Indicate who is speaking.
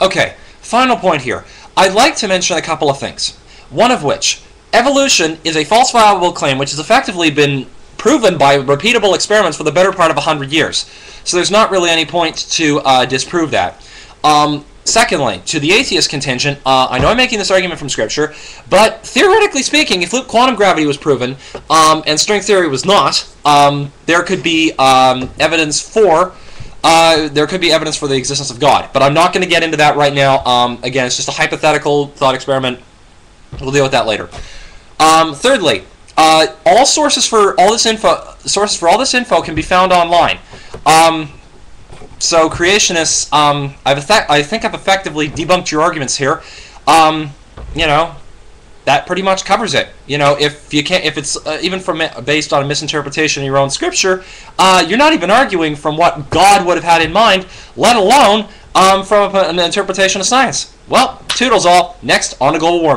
Speaker 1: Okay, final point here. I'd like to mention a couple of things. One of which, evolution is a falsifiable claim which has effectively been proven by repeatable experiments for the better part of 100 years. So there's not really any point to uh, disprove that. Um, secondly, to the atheist contingent, uh, I know I'm making this argument from Scripture, but theoretically speaking, if quantum gravity was proven um, and string theory was not, um, there could be um, evidence for uh, there could be evidence for the existence of God. But I'm not going to get into that right now. Um, again, it's just a hypothetical thought experiment. We'll deal with that later. Um, thirdly, uh, all sources for all this info sources for all this info can be found online. Um, so creationists, um, I've I think I've effectively debunked your arguments here. Um, you know, that pretty much covers it. You know, if you can't, if it's uh, even from based on a misinterpretation of your own scripture, uh, you're not even arguing from what God would have had in mind, let alone um, from an interpretation of science. Well, toodles all. Next on to global warming.